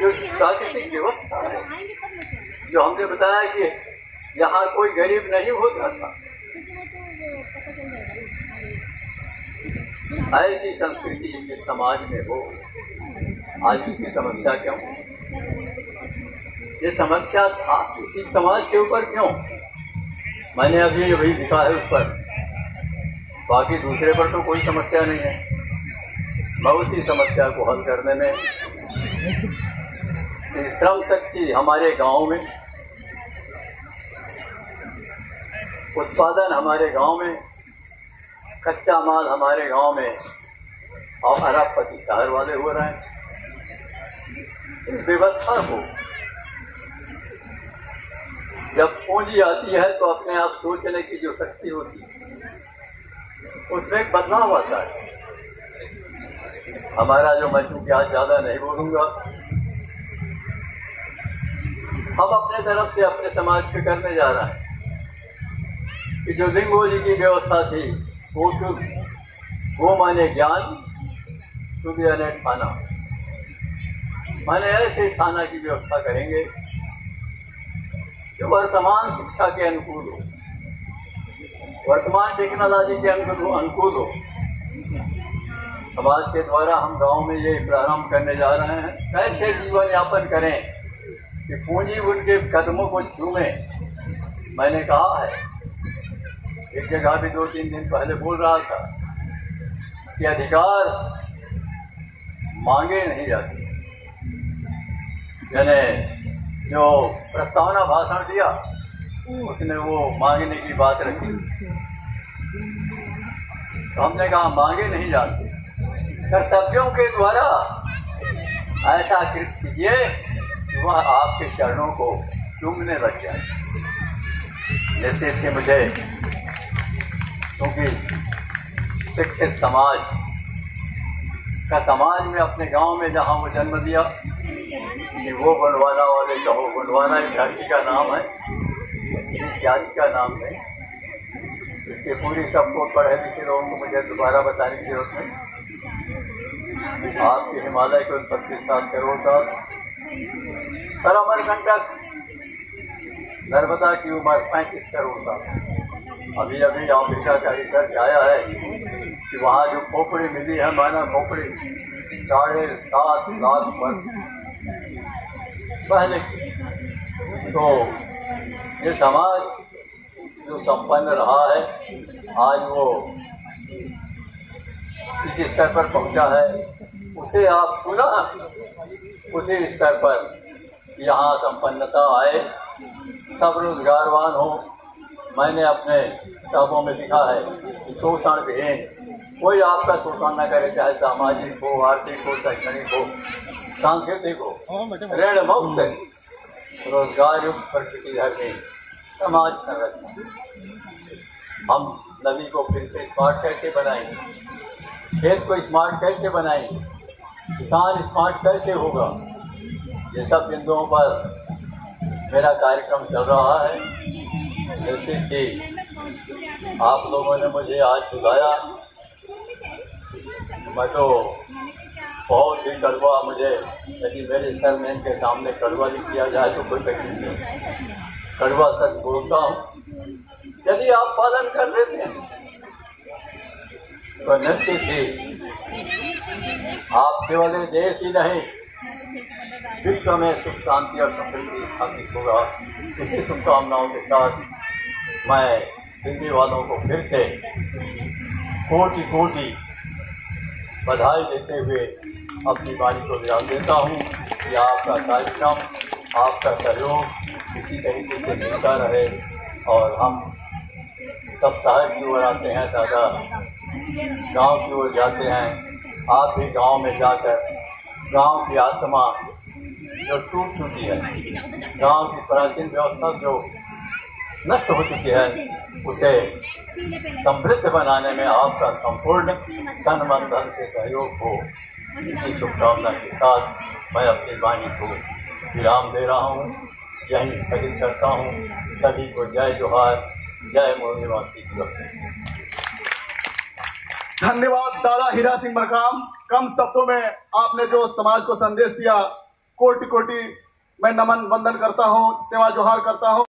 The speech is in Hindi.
जो प्राकृतिक व्यवस्था है। जो हमने बताया कि यहाँ कोई गरीब नहीं होता था ऐसी संस्कृति इसके समाज में हो। आज उसकी समस्या क्यों? ये समस्या था इसी समाज के ऊपर क्यों? मैंने अभी वही लिखा है उस पर। बाकी दूसरे पर तो कोई समस्या नहीं है। मैं उसी समस्या को हल करने में श्रम शक्ति हमारे गाँव में, उत्पादन हमारे गाँव में, कच्चा माल हमारे गाँव में, और अरबपति शहर वाले हो रहे हैं। इस व्यवस्था को, जब पूंजी आती है तो अपने आप सोचने की जो शक्ति होती है, उसमें एक बदलाव आता है। हमारा जो मैं चूँकि आज ज़्यादा नहीं बोलूँगा हम अपने तरफ़ से, अपने समाज पे करने जा रहे हैं। कि जो लिंगो जी की व्यवस्था थी, वो तो वो माने ज्ञान टू बी खाना माने ऐसे खाना की व्यवस्था करेंगे, जो वर्तमान शिक्षा के अनुकूल हो। वर्तमान टेक्नोलॉजी के अनुकूल हो। समाज के द्वारा हम गाँव में ये प्रारंभ करने जा रहे हैं। कैसे जीवन यापन करें? कि पूंजी उनके कदमों को छूमे मैंने कहा है, एक जगह भी दो तीन दिन पहले बोल रहा था कि अधिकार मांगे नहीं जाते। यानी जो प्रस्तावना भाषण दिया, उसने वो मांगने की बात रखी। तो हमने कहा, मांगे नहीं जाते। कर्तव्यों के द्वारा ऐसा कृत कीजिए वह आपके चरणों को चूमने लग जाए। जैसे कि मुझे, क्योंकि शिक्षित समाज, का समाज में अपने गाँव में जहाँ वो जन्म दिया, कि वो बनवाना वाले कहो बनवाना जाति का नाम है, इस जाति का नाम है इसके पूरी सबको पढ़े लिखे लोगों को मुझे दोबारा बताने की ज़रूरत नहीं। आपके हिमालय की उत्पत्ति सात करोड़ साल पर अमरकंटक नर्मदा की उम्र पैंतीस करोड़ साल। अभी अभी अमेरिका का रिसर्च आया है कि वहाँ जो खोपड़ी मिली है, माना खोपड़ी साढ़े सात लाख वर्ष। पहले तो ये समाज जो संपन्न रहा है, आज वो इस स्तर पर पहुँचा है, उसे आप पुनः उसी स्तर पर यहाँ संपन्नता आए। सब रोजगारवान हो। मैंने अपने किताबों में लिखा है कि शोषण विहीन। कोई आपका शोषण न करे चाहे सामाजिक हो आर्थिक हो शैक्षणिक हो सांस्कृतिक हो। ऋण मुक्त। रोज़गार युक्त प्रकृति धर्मी समाज संरचना हम नदी को फिर से स्मार्ट कैसे बनाएँगे? खेत को स्मार्ट कैसे बनाएँगे? किसान स्मार्ट कैसे होगा? ये सब बिंदुओं पर मेरा कार्यक्रम चल रहा है, जैसे कि आप लोगों ने मुझे आज बुलाया, मैं तो बहुत ही कड़वा मुझे, यदि मेरे सर में इनके सामने कड़वा लिख दिया जाए तो कोई तकलीफ़ नहीं कड़वा सच बोलता हूँ, यदि आप पालन कर लेते हैं तो निश्चित ही आप केवल देश ही नहीं विश्व में सुख, शांति और समृद्धि स्थापित होगा इसी शुभकामनाओं के साथ मैं दिल्ली वालों को फिर से कोटि कोटि बधाई देते हुए अपनी वाणी को विराम देता हूँ कि आपका कार्यक्रम, आपका सहयोग इसी तरीके से मिलता रहे और हम सब शहर की ओर आते हैं, दादा गाँव की ओर जाते हैं। आप भी गाँव में जाकर गाँव की आत्मा जो टूट चुकी है, गाँव की प्राचीन व्यवस्था जो नष्ट हो चुकी है, उसे समृद्ध बनाने में आपका संपूर्ण तन मन धन से सहयोग हो। इसी शुभकामना के साथ मैं अपनी वाणी को विराम दे रहा हूँ। यही स्थगित करता हूँ। सभी को जय जोहार, जय मोर निवासी दिवस धन्यवाद, दादा हीरा सिंह मकाम कम शब्दों में आपने जो समाज को संदेश दिया कोटि कोटि मैं नमन वंदन करता हूँ सेवा जोहार करता हूँ।